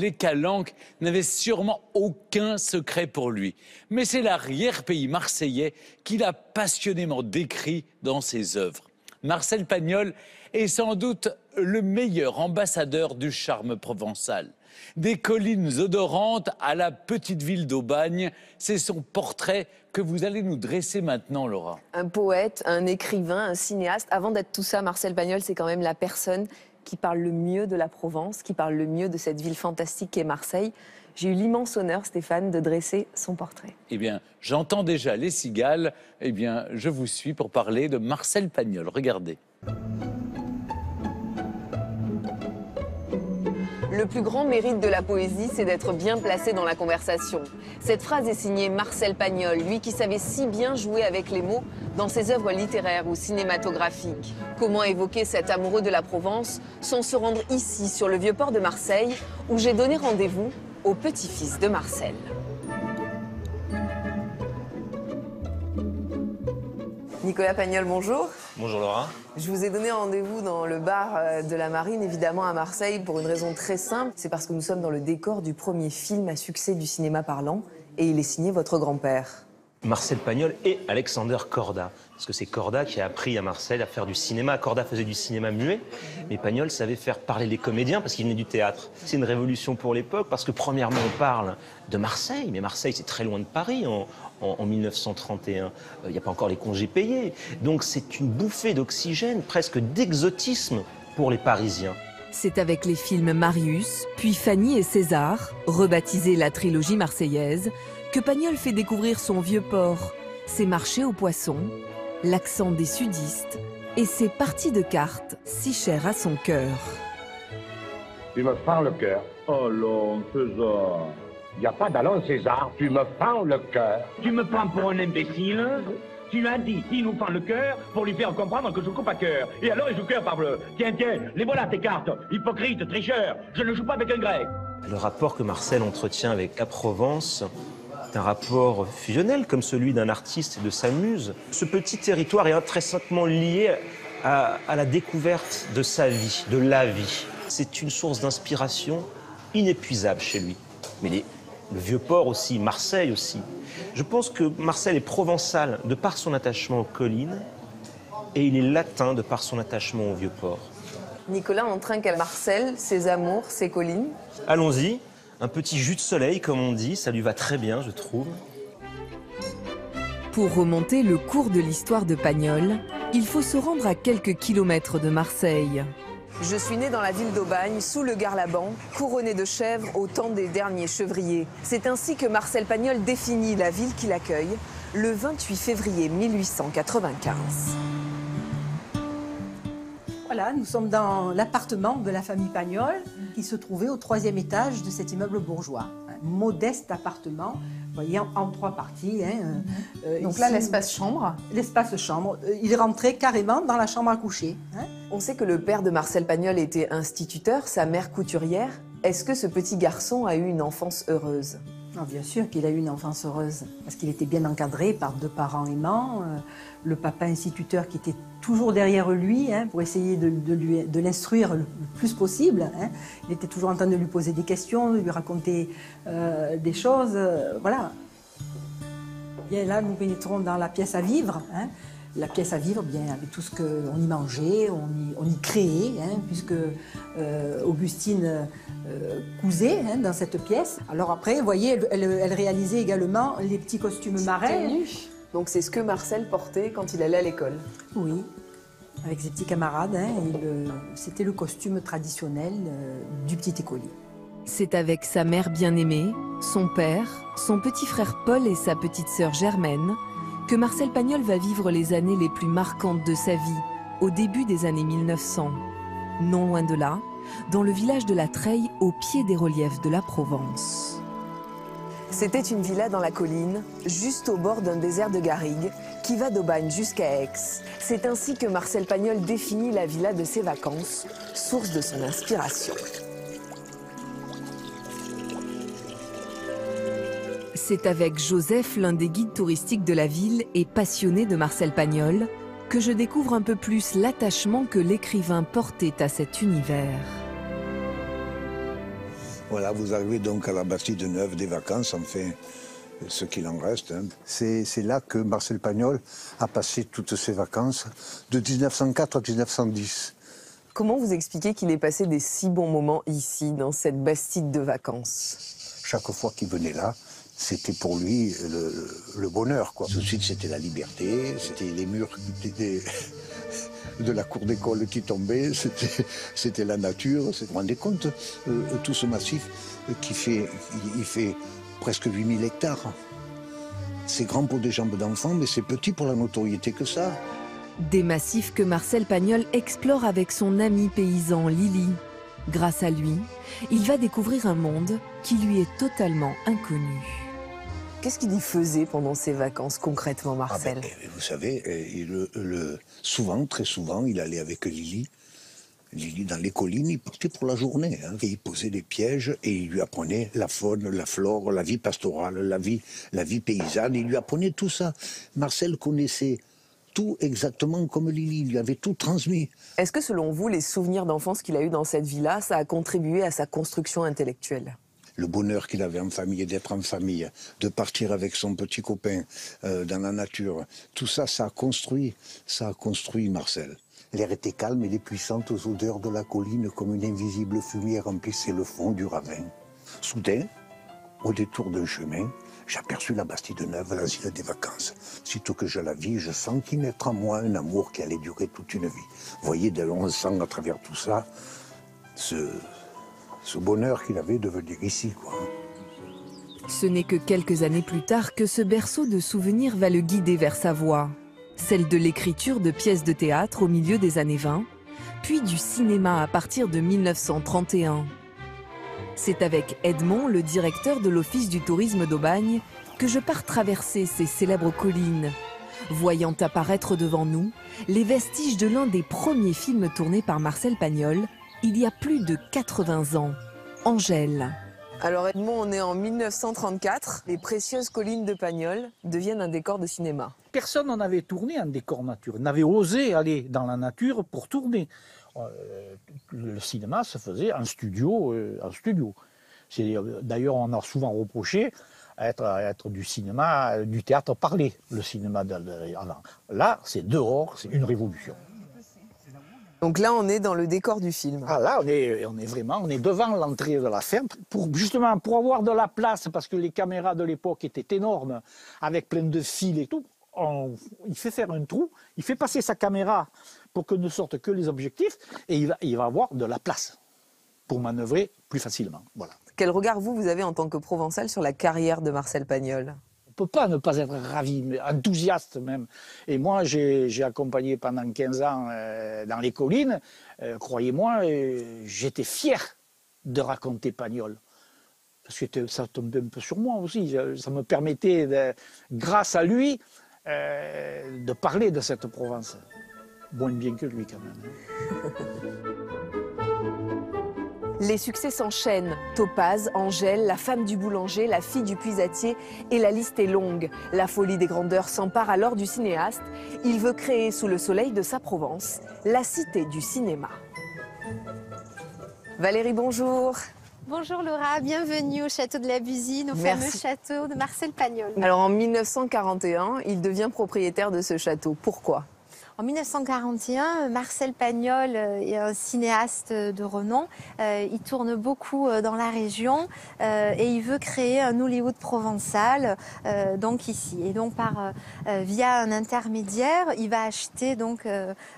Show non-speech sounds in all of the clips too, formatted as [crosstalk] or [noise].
les Calanques n'avaient sûrement aucun secret pour lui. Mais c'est l'arrière-pays marseillais qu'il a passionnément décrit dans ses œuvres. Marcel Pagnol est sans doute le meilleur ambassadeur du charme provençal. Des collines odorantes à la petite ville d'Aubagne, c'est son portrait que vous allez nous dresser maintenant, Laura. Un poète, un écrivain, un cinéaste. Avant d'être tout ça, Marcel Pagnol, c'est quand même la personne qui parle le mieux de la Provence, qui parle le mieux de cette ville fantastique qu'est Marseille. J'ai eu l'immense honneur, Stéphane, de dresser son portrait. Eh bien, j'entends déjà les cigales. Eh bien, je vous suis pour parler de Marcel Pagnol. Regardez. Le plus grand mérite de la poésie, c'est d'être bien placé dans la conversation. Cette phrase est signée Marcel Pagnol, lui qui savait si bien jouer avec les mots dans ses œuvres littéraires ou cinématographiques. Comment évoquer cet amoureux de la Provence sans se rendre ici, sur le vieux port de Marseille, où j'ai donné rendez-vous au petit-fils de Marcel? Nicolas Pagnol, bonjour. Bonjour Laura. Je vous ai donné rendez-vous dans le bar euh, de la Marine, évidemment à Marseille, pour une raison très simple. C'est parce que nous sommes dans le décor du premier film à succès du cinéma parlant, et il est signé votre grand-père. Marcel Pagnol et Alexander Corda. Parce que c'est Corda qui a appris à Marcel à faire du cinéma. Corda faisait du cinéma muet, mais Pagnol savait faire parler les comédiens parce qu'il venait du théâtre. C'est une révolution pour l'époque parce que premièrement on parle de Marseille, mais Marseille c'est très loin de Paris. En, en, 1931. Euh, il n'y a pas encore les congés payés. Donc c'est une bouffée d'oxygène, presque d'exotisme pour les Parisiens. C'est avec les films Marius, puis Fanny et César, rebaptisés la trilogie marseillaise, que Pagnol fait découvrir son vieux port, ses marchés aux poissons, l'accent des sudistes et ses parties de cartes si chères à son cœur. Tu me fends le cœur. Allons, César. Il n'y a pas d'allons, César. Tu me fends le cœur. Tu me prends pour un imbécile? Tu l'as dit, il nous fend le cœur pour lui faire comprendre que je coupe à cœur. Et alors il joue cœur par bleu. Tiens, tiens, les voilà tes cartes. Hypocrite, tricheur. Je ne joue pas avec un grec. Le rapport que Marcel entretient avec la Provence un rapport fusionnel comme celui d'un artiste et de sa muse. Ce petit territoire est intrinsèquement lié à, à la découverte de sa vie, de la vie. C'est une source d'inspiration inépuisable chez lui. Mais les, le vieux port aussi, Marseille aussi. Je pense que Marseille est provençal de par son attachement aux collines et il est latin de par son attachement au vieux port. Nicolas, on trinque à Marseille, ses amours, ses collines. Allons-y, un petit jus de soleil comme on dit, ça lui va très bien je trouve. Pour remonter le cours de l'histoire de Pagnol, il faut se rendre à quelques kilomètres de Marseille. Je suis né dans la ville d'Aubagne, sous le Garlaban, couronné de chèvres au temps des derniers chevriers. C'est ainsi que Marcel Pagnol définit la ville qui l'accueille le 28 février 1895. Voilà, nous sommes dans l'appartement de la famille Pagnol qui se trouvait au troisième étage de cet immeuble bourgeois. Un modeste appartement vous voyez, en, trois parties. Hein, euh, euh, Donc là, l'espace chambre L'espace chambre. Euh, il rentré carrément dans la chambre à coucher. Hein. On sait que le père de Marcel Pagnol était instituteur, sa mère couturière. Est-ce que ce petit garçon a eu une enfance heureuse? Bien sûr qu'il a eu une enfance heureuse, parce qu'il était bien encadré par deux parents aimants, le papa instituteur qui était toujours derrière lui hein, pour essayer de, l'instruire le plus possible. Hein. Il était toujours en train de lui poser des questions, de lui raconter euh, des choses. Euh, voilà. Bien là, nous pénétrons dans la pièce à vivre. Hein. La pièce à vivre, bien avec tout ce qu'on y mangeait, on y, on y créait, puisque euh, Augustine cousait dans cette pièce. Alors après, vous voyez, elle, elle, réalisait également les petits costumes marins. Donc c'est ce que Marcel portait quand il allait à l'école Oui, avec ses petits camarades. Hein, C'était le costume traditionnel euh, du petit écolier. C'est avec sa mère bien-aimée, son père, son petit frère Paul et sa petite sœur Germaine que Marcel Pagnol va vivre les années les plus marquantes de sa vie, au début des années 1900. Non loin de là, dans le village de la Treille, au pied des reliefs de la Provence. C'était une villa dans la colline, juste au bord d'un désert de garrigues, qui va d'Aubagne jusqu'à Aix. C'est ainsi que Marcel Pagnol définit la villa de ses vacances, source de son inspiration. C'est avec Joseph, l'un des guides touristiques de la ville et passionné de Marcel Pagnol, que je découvre un peu plus l'attachement que l'écrivain portait à cet univers. Voilà, vous arrivez donc à la Bastille de Neuve des vacances, enfin, ce qu'il en reste. hein. C'est c'est là que Marcel Pagnol a passé toutes ses vacances, de 1904 à 1910. Comment vous expliquez qu'il ait passé des si bons moments ici, dans cette Bastide de vacances? Chaque fois qu'il venait là, c'était pour lui le, bonheur. Quoi. Tout de suite, c'était la liberté, c'était les murs de la cour d'école qui tombaient, c'était la nature. Vous vous rendez compte, euh, tout ce massif qui fait, il fait presque 8000 hectares. C'est grand pour des jambes d'enfant, mais c'est petit pour la notoriété que ça. Des massifs que Marcel Pagnol explore avec son ami paysan Lily. Grâce à lui, il va découvrir un monde qui lui est totalement inconnu. Qu'est-ce qu'il y faisait pendant ses vacances concrètement, Ah Marcel ben, euh, vous savez, euh, il, le- le- souvent, très souvent, il allait avec Lily. Lily, dans les collines, il partait pour la journée. hein. et il posait des pièges et il lui apprenait la faune, la flore, la vie pastorale, la vie, la vie paysanne. Il lui apprenait tout ça. Marcel connaissait tout exactement comme Lily. Il lui avait tout transmis. Est-ce que selon vous, les souvenirs d'enfance qu'il a eus dans cette villa, ça a contribué à sa construction intellectuelle? Le bonheur qu'il avait en famille, d'être en famille, de partir avec son petit copain euh, dans la nature. Tout ça, ça a construit, ça a construit Marcel. L'air était calme et les puissantes odeurs de la colline, comme une invisible fumée, remplissaient le fond du ravin. Soudain, au détour d'un chemin, j'aperçus la Bastille de Neuve, l'asile des vacances. Sitôt que je la vis, je sentis naître en moi un amour qui allait durer toute une vie. Voyez, de on sent à travers tout ça ce, ce bonheur qu'il avait de venir ici. Ce n'est que quelques années plus tard que ce berceau de souvenirs va le guider vers sa voie, celle de l'écriture de pièces de théâtre au milieu des années 20, puis du cinéma à partir de 1931. C'est avec Edmond, le directeur de l'Office du tourisme d'Aubagne, que je pars traverser ces célèbres collines, voyant apparaître devant nous les vestiges de l'un des premiers films tournés par Marcel Pagnol il y a plus de 80 ans, Angèle. Alors Edmond, on est en 1934. Les précieuses collines de Pagnol deviennent un décor de cinéma. Personne n'en avait tourné en décor nature, n'avait osé aller dans la nature pour tourner. Euh, le cinéma se faisait en studio. euh, en studio. C'est- euh, D'ailleurs, on a souvent reproché à être, à être du cinéma, euh, du théâtre parlé, le cinéma. de-. Là, c'est dehors, c'est une révolution. Donc là, on est dans le décor du film. Ah, là, on est, on est vraiment, on est devant l'entrée de la ferme, pour, justement pour avoir de la place, parce que les caméras de l'époque étaient énormes, avec plein de fils et tout. on- il fait faire un trou, il fait passer sa caméra pour que ne sortent que les objectifs, et il va, il va avoir de la place pour manœuvrer plus facilement. Voilà. Quel regard vous, vous avez en tant que Provençal sur la carrière de Marcel Pagnol? Pas ne pas être ravi, enthousiaste même. Et moi, j'ai accompagné pendant 15 ans euh, dans les collines. Euh, Croyez-moi, euh, j'étais fier de raconter Pagnol. Parce que ça tombait un peu sur moi aussi. Ça me permettait, grâce à lui, de parler de cette Provence. Moins bien que lui, quand même. [laughs] Les succès s'enchaînent. Topaz, Angèle, la femme du boulanger, la fille du puisatier, et la liste est longue. La folie des grandeurs s'empare alors du cinéaste. Il veut créer sous le soleil de sa Provence la cité du cinéma. Valérie, bonjour. Bonjour Laura, bienvenue au château de la Busine, au Merci. fameux château de Marcel Pagnol. Alors en 1941, il devient propriétaire de ce château. Pourquoi? En 1941, Marcel Pagnol euh, est un cinéaste de renom. Euh, il tourne beaucoup euh, dans la région et il veut créer un Hollywood provençal, donc ici. Et donc via un intermédiaire, il va acheter donc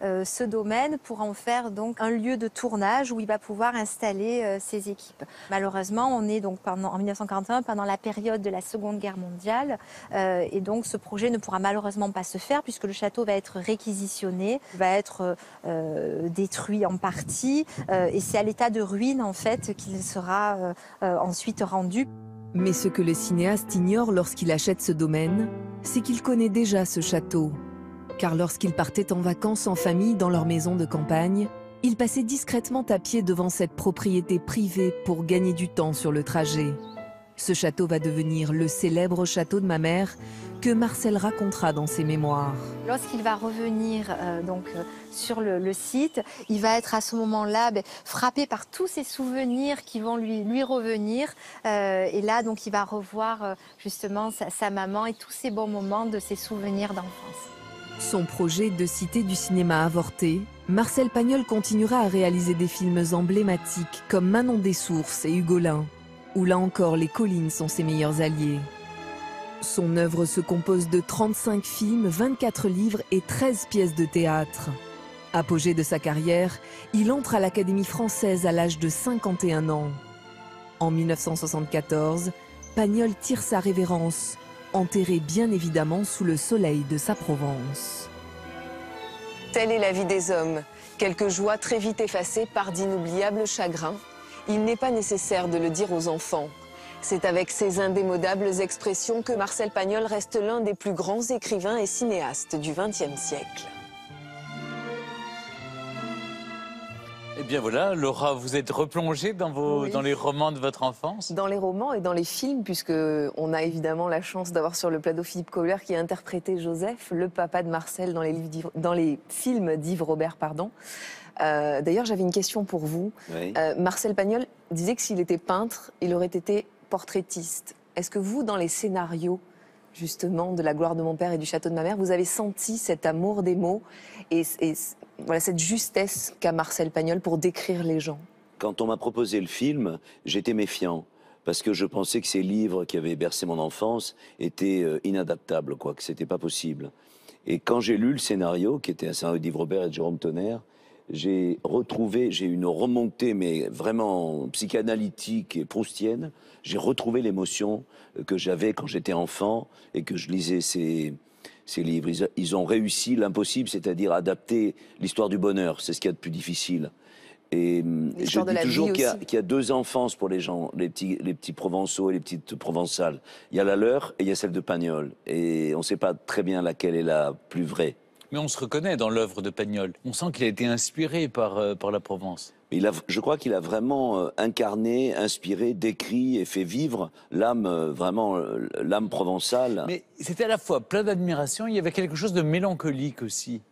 ce domaine pour en faire donc un lieu de tournage où il va pouvoir installer ses équipes. Malheureusement, on est donc en 1941 pendant la période de la Seconde Guerre mondiale et donc ce projet ne pourra malheureusement pas se faire puisque le château va être réquisitionné, va être euh, détruit en partie euh, et c'est à l'état de ruine en fait qu'il sera euh, ensuite rendu. Mais ce que le cinéaste ignore lorsqu'il achète ce domaine, c'est qu'il connaît déjà ce château. Car lorsqu'il partait en vacances en famille dans leur maison de campagne, il passait discrètement à pied devant cette propriété privée pour gagner du temps sur le trajet. Ce château va devenir le célèbre château de ma mère que Marcel racontera dans ses mémoires. Lorsqu'il va revenir euh, donc euh, sur le, le site, il va être à ce moment-là ben, frappé par tous ces souvenirs qui vont lui, lui revenir. Euh, et là, donc, il va revoir justement sa, sa maman et tous ces bons moments de ses souvenirs d'enfance. Son projet de cité du cinéma avorté, Marcel Pagnol continuera à réaliser des films emblématiques comme Manon des Sources et Hugolin, où là encore les collines sont ses meilleurs alliés. Son œuvre se compose de 35 films, 24 livres et 13 pièces de théâtre. Apogée de sa carrière, il entre à l'Académie française à l'âge de 51 ans. En 1974, Pagnol tire sa révérence, enterré bien évidemment sous le soleil de sa Provence. Telle est la vie des hommes. Quelques joies très vite effacées par d'inoubliables chagrins. Il n'est pas nécessaire de le dire aux enfants. C'est avec ces indémodables expressions que Marcel Pagnol reste l'un des plus grands écrivains et cinéastes du XXe siècle. Eh bien voilà, Laura, vous êtes replongée dans, vos, Oui. dans les romans de votre enfance? Dans les romans et dans les films, puisque on a évidemment la chance d'avoir sur le plateau Philippe Kohler qui a interprété Joseph, le papa de Marcel dans les, livres d'Yves- dans les films d'Yves Robert. pardon. Euh, D'ailleurs, j'avais une question pour vous. Oui. Euh, Marcel Pagnol disait que s'il était peintre, il aurait été portraitiste. Est-ce que vous, dans les scénarios justement de la gloire de mon père et du château de ma mère, vous avez senti cet amour des mots et, voilà cette justesse qu'a Marcel Pagnol pour décrire les gens? Quand on m'a proposé le film, j'étais méfiant. Parce que je pensais que ces livres qui avaient bercé mon enfance étaient euh, inadaptables, quoi, que c'était pas possible. Et quand j'ai lu le scénario, qui était un scénario d'Yves Robert et de Jérôme Tonnerre, j'ai retrouvé, j'ai une remontée, mais vraiment psychanalytique et proustienne. J'ai retrouvé l'émotion euh, que j'avais quand j'étais enfant et que je lisais ces, ces livres. Ils, ont réussi l'impossible, c'est-à-dire adapter l'histoire du bonheur. C'est ce qu'il y a de plus difficile. Et hum, je dis toujours y, qu'il y a deux enfances pour les gens, les petits, les petits provençaux et les petites provençales. Il y a la leur et il y a celle de Pagnol. Et on ne sait pas très bien laquelle est la plus vraie. Mais on se reconnaît dans l'œuvre de Pagnol. On sent qu'il a été inspiré par, euh, par la Provence. Mais il a, je crois qu'il a vraiment euh, incarné, inspiré, décrit et fait vivre l'âme, euh, vraiment l'âme provençale. Mais c'était à la fois plein d'admiration, il y avait quelque chose de mélancolique aussi.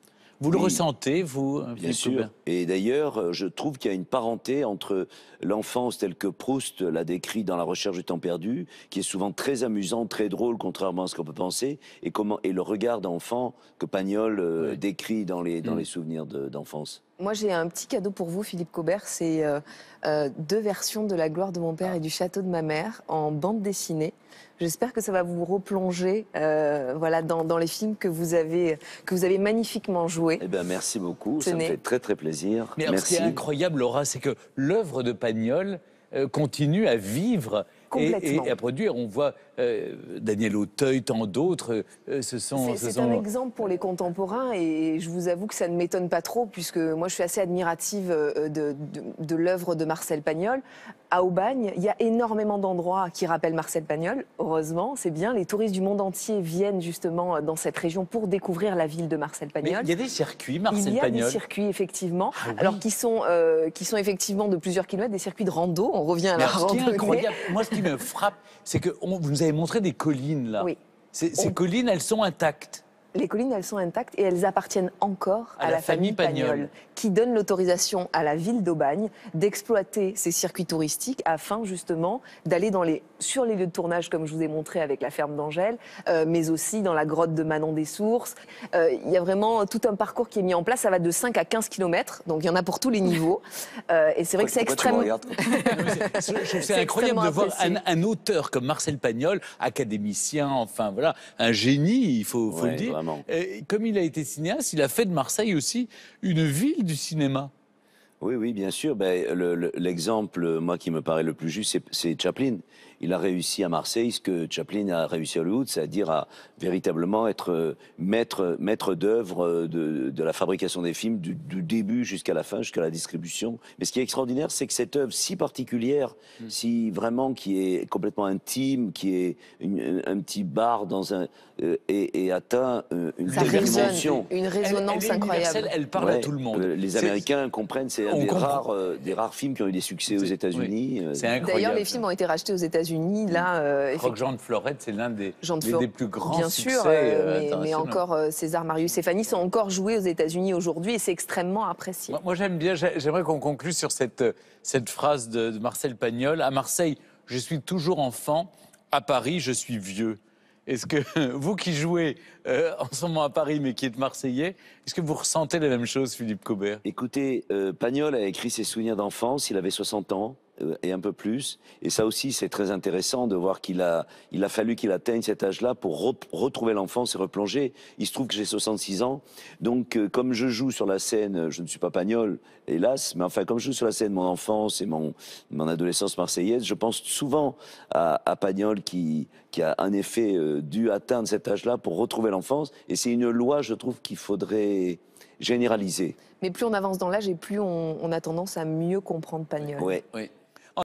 Vous le ressentez, vous Bien Philippe sûr. Aubert Et d'ailleurs, euh, je trouve qu'il y a une parenté entre l'enfance telle que Proust l'a décrit dans La recherche du temps perdu, qui est souvent très amusant, très drôle, contrairement à ce qu'on peut penser, et, comment, et le regard d'enfant que Pagnol euh, décrit dans les, dans Mm. les souvenirs de- d'enfance. Moi, j'ai un petit cadeau pour vous, Philippe Cobert. C'est euh, euh, deux versions de La gloire de mon père et du château de ma mère en bande dessinée. J'espère que ça va vous replonger euh, voilà, dans, dans les films que vous avez, que vous avez magnifiquement joués. Eh ben, merci beaucoup, ça me fait très très plaisir. Mais alors, ce qui merci. est incroyable, Laura, c'est que l'œuvre de Pagnol euh, continue à vivre Complètement. et à produire. On voit euh, Daniel Auteuil, tant d'autres. euh, ce sont, C'est ce c'est un exemple pour les contemporains et je vous avoue que ça ne m'étonne pas trop puisque moi je suis assez admirative euh, de, de, de l'œuvre de Marcel Pagnol. À Aubagne, il y a énormément d'endroits qui rappellent Marcel Pagnol. Heureusement, c'est bien. Les touristes du monde entier viennent justement dans cette région pour découvrir la ville de Marcel Mais Pagnol. il y a des circuits, Marcel Il y a Pagnol. des circuits, effectivement, Ah oui. alors qui sont, euh, qui sont effectivement de plusieurs kilomètres, des circuits de rando. On revient à Mais la alors, ce qui est randonnée. incroyable, moi, ce qui me frappe, c'est que on- vous nous avez montré des collines là. Oui. Ces, collines, elles sont intactes. Les collines, elles sont intactes et elles appartiennent encore À à, la famille famille Pagnol, Pagnol. qui donne l'autorisation à la ville d'Aubagne d'exploiter ces circuits touristiques afin justement d'aller dans les, sur les lieux de tournage, comme je vous ai montré avec la ferme d'Angèle, euh, mais aussi dans la grotte de Manon des Sources. Euh, Il y a vraiment tout un parcours qui est mis en place. Ça va de 5 à 15 kilomètres, donc il y en a pour tous les niveaux. [laughs] Euh, et c'est vrai que c'est extrêmement. [laughs] C'est incroyable de voir un, auteur comme Marcel Pagnol, académicien, enfin voilà, un génie, il faut, faut Ouais, le dire. vraiment. Et comme il a été cinéaste, il a fait de Marseille aussi une ville du cinéma. Oui, oui, bien sûr. Ben, le- le- L'exemple, moi, qui me paraît le plus juste, c'est Chaplin. Il a réussi à Marseille ce que Chaplin a réussi à Hollywood, c'est-à-dire à véritablement être euh, maître, maître d'œuvre euh, de, de la fabrication des films, du, du début jusqu'à la fin, jusqu'à la distribution. Mais ce qui est extraordinaire, c'est que cette œuvre si particulière, si vraiment qui est complètement intime, qui est une- un petit bar dans un euh, et, et atteint euh, une Ça telle résonne, dimension. une résonance Elle- elle est incroyable. elle parle à tout le monde. euh, Les Américains comprennent, c'est un des comprend. rares, euh, des rares films qui ont eu des succès aux États-Unis. C'est incroyable. D'ailleurs, les films ont été rachetés aux États-Unis. Là, euh, Je crois que Jean de Florette, c'est l'un des, de plus grands Bien succès sûr, euh, euh, mais- encore euh, César, Marius et Fanny sont encore joués aux États-Unis aujourd'hui et c'est extrêmement apprécié. Moi, moi, j'aime bien, j'ai- j'aimerais qu'on conclue sur cette, cette phrase de, de Marcel Pagnol. À Marseille, je suis toujours enfant. À Paris, je suis vieux. Est-ce que [laughs] vous qui jouez euh, en ce moment à Paris, mais qui êtes marseillais, est-ce que vous ressentez la même chose, Philippe Cobert? Écoutez, euh, Pagnol a écrit ses souvenirs d'enfance, il avait 60 ans et un peu plus. Et ça aussi, c'est très intéressant de voir qu'il a, il a fallu qu'il atteigne cet âge-là pour re- retrouver l'enfance et replonger. Il se trouve que j'ai 66 ans. Donc, euh, comme je joue sur la scène, euh, je ne suis pas Pagnol, hélas, mais enfin, comme je joue sur la scène mon enfance et mon, mon adolescence marseillaise, je pense souvent à, à Pagnol qui, qui a en effet euh, dû atteindre cet âge-là pour retrouver l'enfance. Et c'est une loi, je trouve, qu'il faudrait généraliser. Mais plus on avance dans l'âge et plus on, on a tendance à mieux comprendre Pagnol. Ouais. Oui.